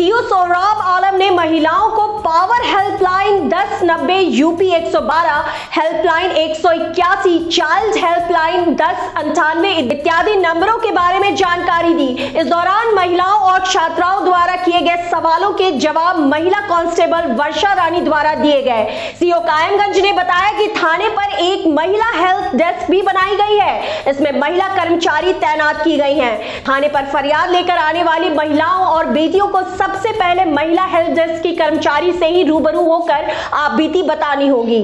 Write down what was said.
CO Sohrab आलम ने महिलाओं को पावर हेल्पलाइन दस नब्बे यूपी एक सौ बारह हेल्पलाइन एक सौ इक्यासी चाइल्ड हेल्पलाइन दस अंठानवे इत्यादि नंबरों के बारे में जानकारी दी। इस दौरान महिलाओं और छात्राओं द्वारा किए गए सवालों के जवाब महिला कांस्टेबल वर्षा रानी द्वारा दिए गए। सीओ कायमगंज ने बताया कि थाने पर एक महिला हेल्प डेस्क भी बनाई गई है। इसमें महिला कर्मचारी तैनात की गई हैं। थाने पर फरियाद लेकर आने वाली महिलाओं और बेटियों को सबसे पहले महिला हेल्प डेस्क की कर्मचारी से ही रूबरू होकर आप बीती बतानी होगी।